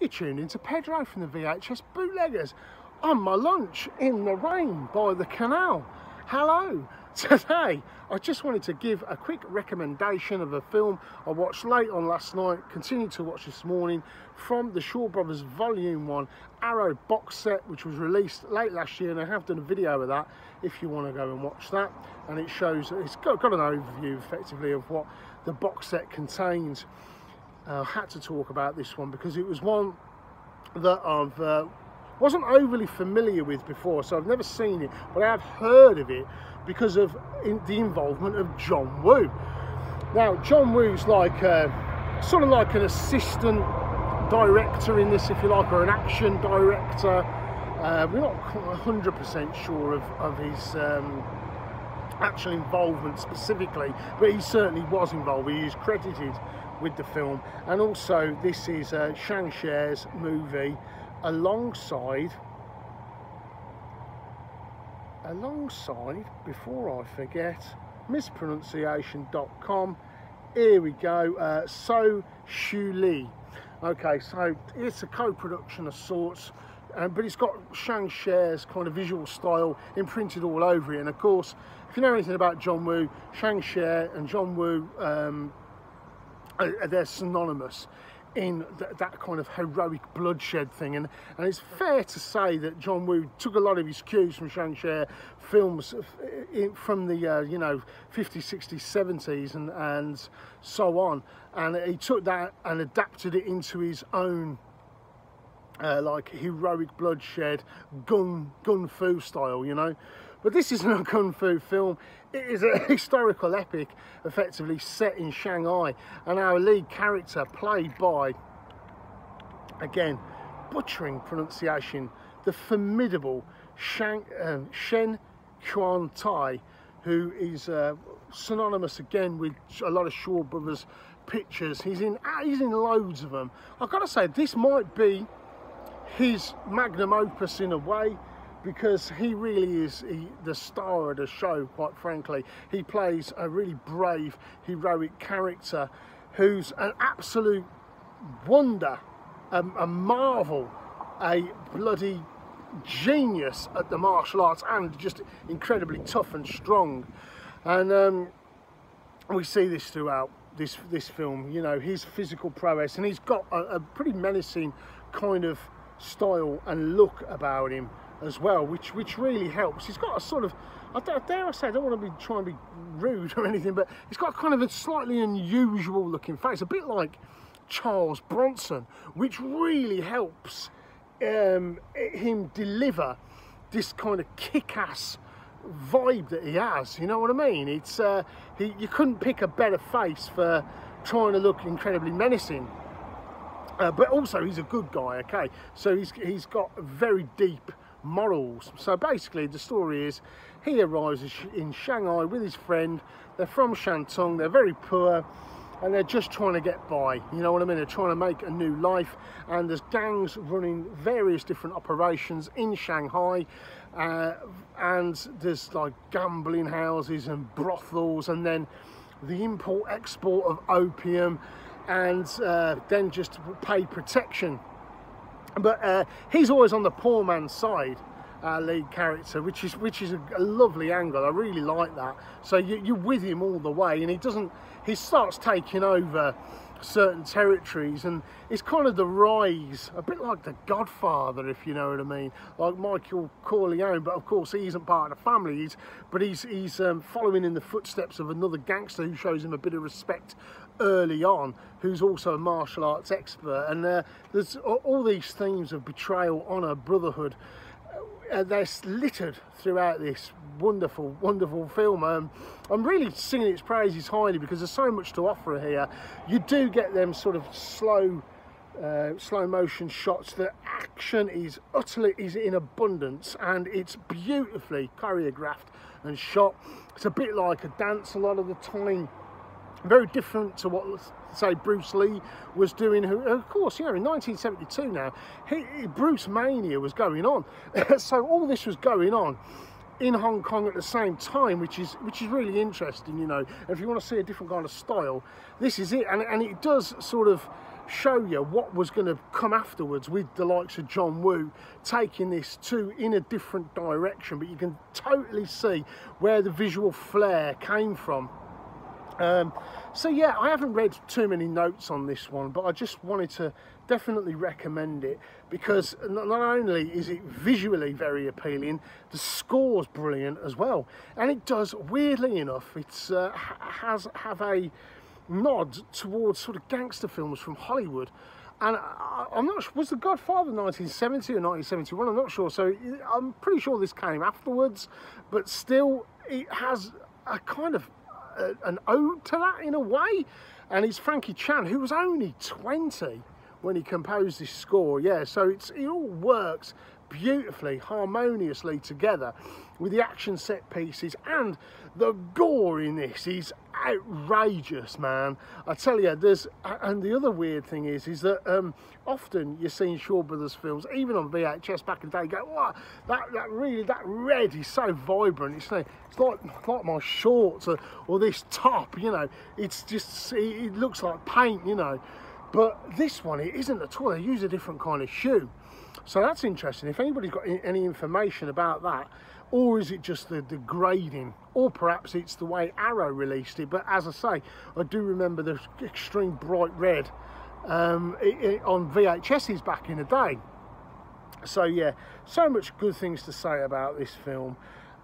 You tuned into Pedro from the VHS Bootleggers on my lunch in the rain by the canal. Hello. Today, I just wanted to give a quick recommendation of a film I watched late on last night, continued to watch this morning, from the Shaw Brothers Volume 1 Arrow box set, which was released late last year, and I have done a video of that if you want to go and watch that. And it shows, it's got, got an overview effectively of what the box set contains uh, had to talk about this one because it was one that I've uh, wasn't overly familiar with before so I've never seen it but I have heard of it because of in the involvement of John Woo. Now John Woo's like uh, sort of like an assistant director in this if you like or an action director. Uh, we're not 100% sure of, of his um, actual involvement specifically but he certainly was involved. He is credited with the film. And also this is uh, Chang Cheh's movie alongside alongside before I forget mispronunciation.com here we go uh, So Shu Li. Okay so it's a co-production of sorts um, but it's got Chang Cheh's kind of visual style imprinted all over it. And of course if you know anything about John Woo Chang Cheh and John Woo um, they're synonymous in th that kind of heroic bloodshed thing. And, and it's fair to say that John Woo took a lot of his cues from Chang Cheh films in, from the uh, you know 50s 60s 70s and, and so on. And he took that and adapted it into his own uh, like heroic bloodshed gun gun fu style you know but this isn't a kung fu film. It is a historical epic effectively set in Shanghai and our lead character played by again butchering pronunciation the formidable Shang, um, Shen Quan Tai who is uh, synonymous again with a lot of Shaw Brothers pictures. He's in uh, he's in loads of them I've got to say this might be his magnum opus in a way because he really is he, the star of the show quite frankly. He plays a really brave heroic character who's an absolute wonder a, a marvel a bloody genius at the martial arts and just incredibly tough and strong. And um, we see this throughout this this film you know his physical prowess and he's got a, a pretty menacing kind of style and look about him as well, which which really helps. He's got a sort of, I dare I say, I don't want to be trying to be rude or anything, but he's got kind of a slightly unusual looking face, a bit like Charles Bronson, which really helps um, him deliver this kind of kick-ass vibe that he has. You know what I mean? It's uh, he, you couldn't pick a better face for trying to look incredibly menacing. Uh, but also he's a good guy okay so he's he's got very deep morals. So basically the story is he arrives in Shanghai with his friend. They're from Shantung, they're very poor and they're just trying to get by. You know what I mean? They're trying to make a new life and there's gangs running various different operations in Shanghai uh, and there's like gambling houses and brothels and then the import export of opium and uh, then just pay protection but uh, he's always on the poor man's side our lead character which is which is a, a lovely angle. I really like that. So you, you, are with him all the way and he doesn't he starts taking over certain territories and it's kind of the rise a bit like the godfather if you know what i mean like michael corleone but of course he isn't part of the family he's but he's he's um, following in the footsteps of another gangster who shows him a bit of respect early on who's also a martial arts expert and uh, there's all these themes of betrayal honor brotherhood uh, they're littered throughout this wonderful wonderful film. Um, i'm really singing its praises highly because there's so much to offer here. You do get them sort of slow uh, slow motion shots. The action is utterly is in abundance and it's beautifully choreographed and shot. It's a bit like a dance a lot of the time very different to what say Bruce Lee was doing who of course you know in 1972 now he, Bruce Mania was going on. So all this was going on in Hong Kong at the same time which is which is really interesting you know. If you want to see a different kind of style this is it. And, and it does sort of show you what was going to come afterwards with the likes of John Woo taking this to in a different direction. But you can totally see where the visual flair came from um, so yeah I haven't read too many notes on this one but I just wanted to definitely recommend it because not only is it visually very appealing the score's brilliant as well and it does weirdly enough, it uh, has have a nod towards sort of gangster films from Hollywood. And I, am not sure, was The Godfather 1970 or 1971? I'm not sure. So I'm pretty sure this came afterwards, but still it has a kind of an ode to that in a way. And it's Frankie Chan, who was only 20 when he composed this score. Yeah, so it's it all works beautifully, harmoniously together with the action set pieces and the gore in this is outrageous, man. I tell you, there's, and the other weird thing is, is that um, often you're seeing Shaw Brothers films, even on VHS back in the day, go, what, that, that really, that red is so vibrant. It's like, it's like, like my shorts or, or this top, you know, it's just, it looks like paint, you know. But this one, it isn't at all. They use a different kind of shoe. So that's interesting. If anybody's got any information about that, or is it just the, the grading, or perhaps it's the way Arrow released it. But as I say, I do remember the extreme bright red um, it, it, on VHSs back in the day. So yeah, so much good things to say about this film.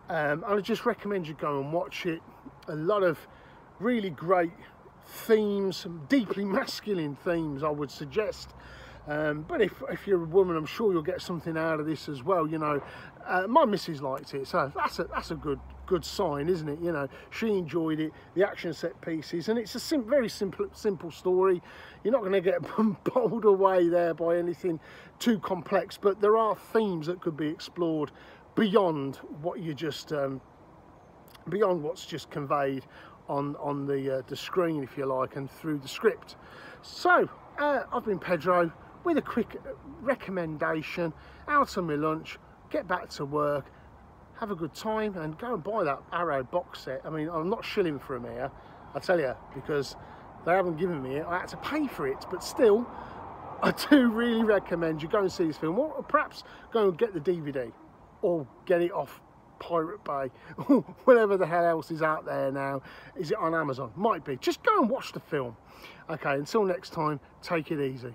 Um, I just recommend you go and watch it. A lot of really great themes, some deeply masculine themes, I would suggest. Um, but if, if you're a woman, I'm sure you'll get something out of this as well. You know, uh, my missus liked it, so that's a that's a good good sign, isn't it? You know, she enjoyed it, the action set pieces, and it's a sim very simple simple story. You're not going to get bowled away there by anything too complex, but there are themes that could be explored beyond what you just um, beyond what's just conveyed on on the uh, the screen, if you like, and through the script. So uh, I've been Pedro with a quick uh, recommendation out on my lunch get back to work have a good time and go and buy that arrow box set i mean i'm not shilling for them here i tell you because they haven't given me it i had to pay for it but still i do really recommend you go and see this film or perhaps go and get the dvd or get it off Pirate Bay, whatever the hell else is out there now. Is it on Amazon? Might be. Just go and watch the film. Okay, until next time, take it easy.